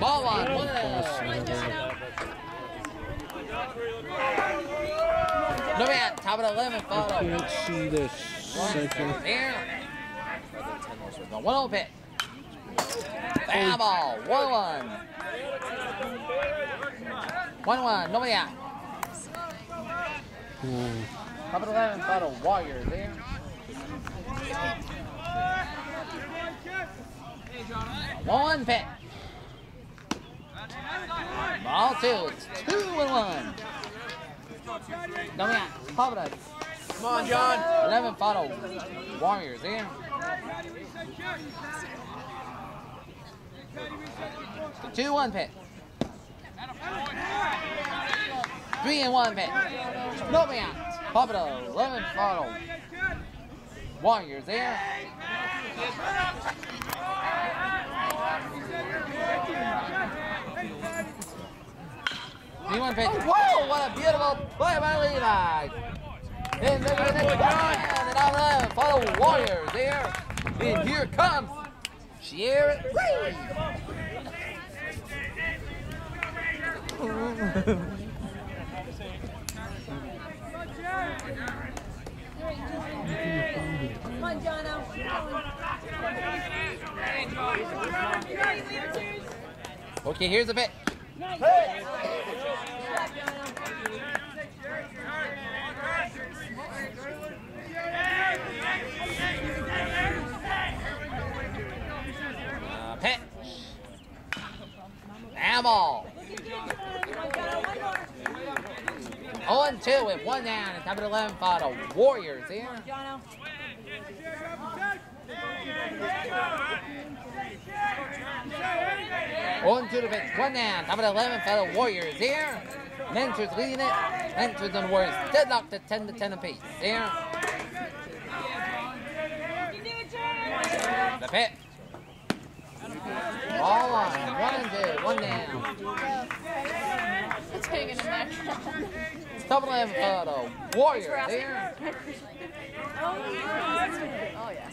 Ball one. One. No man. Top of the 11. I can't see this. There. One on pit. Foul ball. One one. One one. Nobody out. Hmm. Top of the 11. Follow. Warriors there. One pit. Ball two. It's two and one. Nobody out. Top of the Come on, John. 11 follow. Warriors there. Two one pit. Three and one pit. No man. Pop it up. Eleven follow. Warriors there. Pit. Oh, whoa! What a beautiful play by Levi. And look at the next one. And on follow Warriors there. And here comes Sierra Green. Come on, Jono. Okay, here's the pitch. Down ball. 0 and 2 with one down and top of the 11 final. Warriors here. On to the pitch. One down. Top of the 11 fellow Warriors here. Mentors leading it. Mentors and Warriors deadlocked at 10 to 10 apiece. There. The pitch. Ball on. One and two. One down. It's hanging in there. Top of the 11 fellow Warriors here. Oh, yeah. Oh, yeah.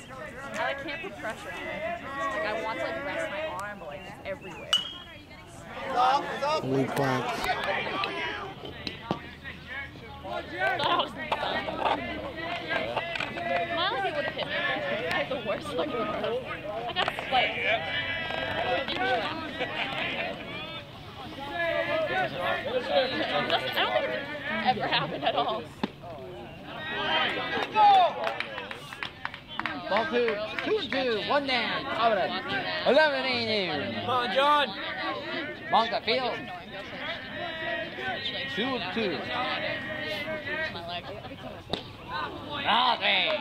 I like, can't put pressure on it. Like, I want to like rest my arm, but like it's everywhere. Only clock. That was dumb. Smiley he would have hit me. I had the worst luck in the world. I got spiked. I don't think it ever happened at all. Ball two. Two and two. One down. Top 11 ain't here. Come on, John. Mollica Field. Two and two. My leg. Nothing.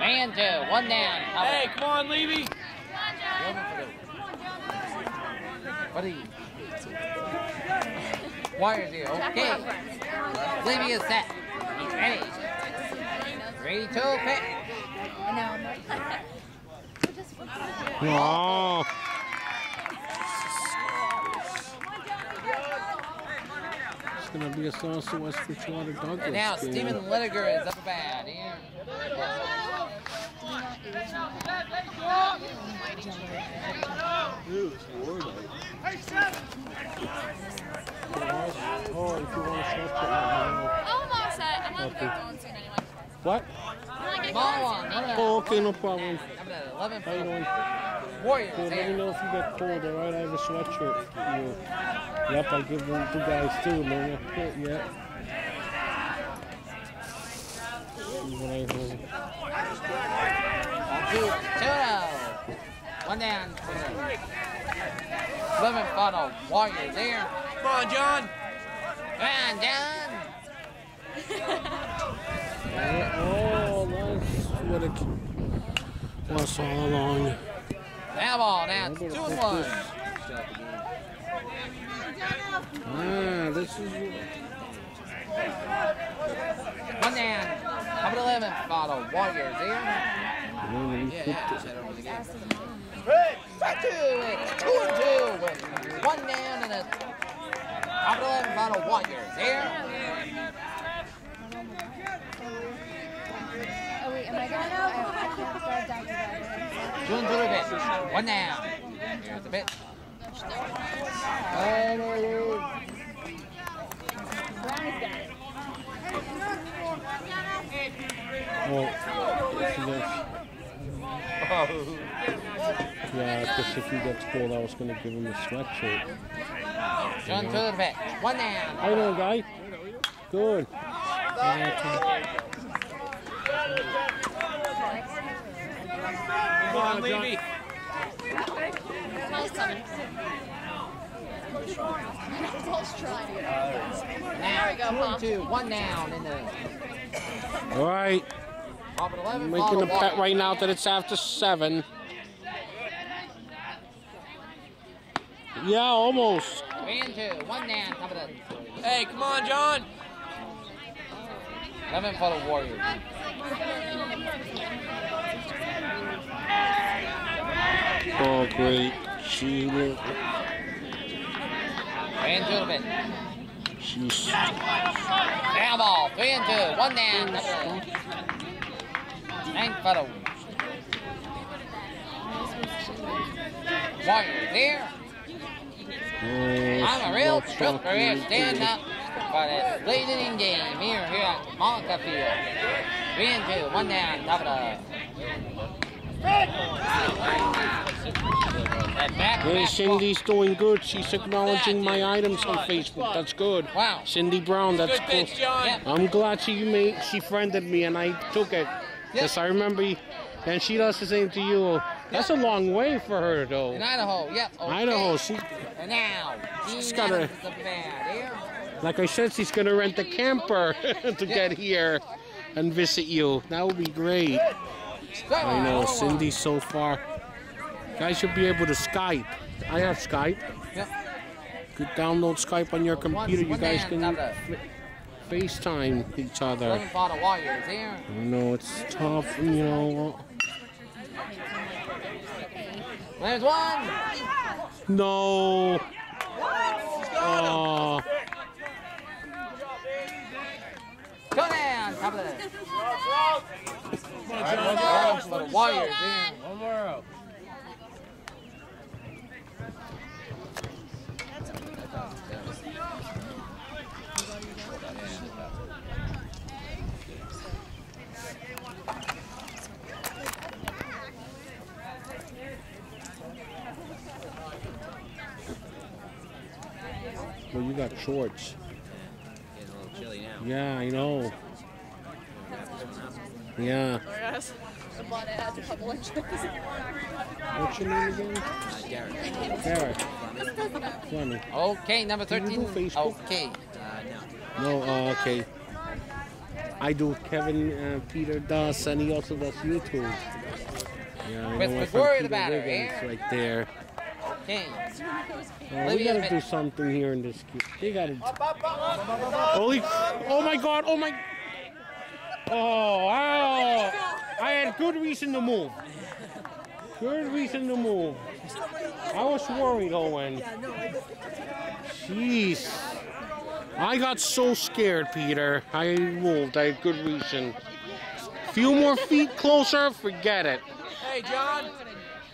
Man two. One down. Top Hey, come on, Levy. Buddy. Warriors here. Okay. Levy is set. He's ready. Three, two, pick. Oh, it's gonna be a West Bridgewater Douglas And now game. Steven Litiger is up bad here. Oh, if you want to stretch it, let. Oh, I'm all set. I'm not Okay. going soon anyway. What? I'm not getting Ball going soon. Oh, okay, no problem. I'm at 11 How you doing? Warriors Cool, let me know if you get cold, all right? I have a sweatshirt. You, yep, I give them two guys too. I heard. Two. One down. 11 final. Warriors here. Come on, John. And down. Oh, that's what it was all along. Now ball. Now I'm it's gonna two and one. Ah, this is. One down. Top of the 11 final. Warriors here. I'm Yeah, put yeah. this- Set over the game. Back two. It's two and two. With one down and a top of the 11 final. Warriors here. Oh wait, am I gonna? I, I can't start to that. Two and two to pitch. One down. Here's the pitch. And it is. Brownie's got it. Well, if he yeah, because if he gets called, I was going to give him a sweatshirt. John to. One down. How you doing, guy? Good. Come on, Levy. Smells coming. Paul's trying to. Now, we go, two and two. One down in the All right. top of 11. I'm making a the bet right now that it's after seven. Yeah, almost. Three and two. One down. Top of the Hey, come on, John. 11 for the Warriors. Oh, great. She look. Three and two pitch. She's. Down ball. Three and two. One down. Top of the ninth for the Warriors here. Oh, I'm a real trooper here, me. stand up for this inning game here, here at Mollica Field. Three and two, one down, top of the. Hey, Cindy's doing good. She's acknowledging my items on Facebook. That's good. Wow. Cindy Brown, that's Good cool. John. I'm glad she made she friended me and I took it. Yes, I remember. you- And she does the same to you. That's a long way for her though. In Idaho, yep. Okay. Idaho, she And now, She's gotta- Adams is the bat here. like I said, she's gonna rent a camper to get here and visit you. That would be great. I know, Cindy so far. Guys should be able to Skype. I have Skype. Yep. Could download Skype on your computer. You guys can FaceTime each other. Eleven for the Warriors here. I know it's tough, you know. There's one. No. Oh, Go down, top of the. Eleven for the Warriors here. One more out. well, you got shorts. Getting a little chilly now. Yeah, I know. Yeah. Sorry, guys. The butt adds a couple. What's your name again? Uh, Garrett. Garrett. Fleming. Okay, number Can you 13. do Okay. Uh, no. No, uh, okay. I do Kevin uh, Peter does, and he also does YouTube. Yeah, I With know my McGrory friend the Peter batter, Wiggins eh? right there. Okay. Oh, we gotta do something here in this. kid. They gotta. Holy! Oh my God! Oh my! Oh! Oh! I had good reason to move. Good reason to move. I was worried, Owen. Jeez. I got so scared, Peter. I moved. I had good reason. Few more feet closer, forget it. Hey, John.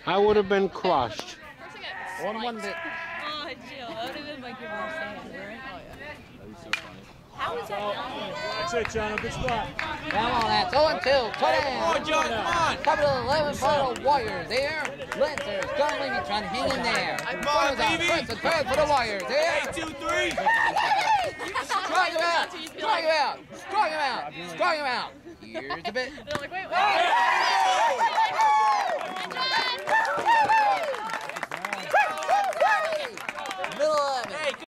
I would have been crushed. One one bit. Oh, Jill, that would have been like your worst hand, right? Oh, yeah. How is that? That's it, John. Good spot. Come on, that's 0 and 2. Put Come on. John. Come on. Top of the 11 for the Warriors there. Lancers, John Levy trying to hang in there. Come on, Throws out Levy. first and third for the Warriors there. Hey, two, three. Strike him out. Strike him out. Strike him out. Strike him out. Here's the bit. They're like, wait, wait.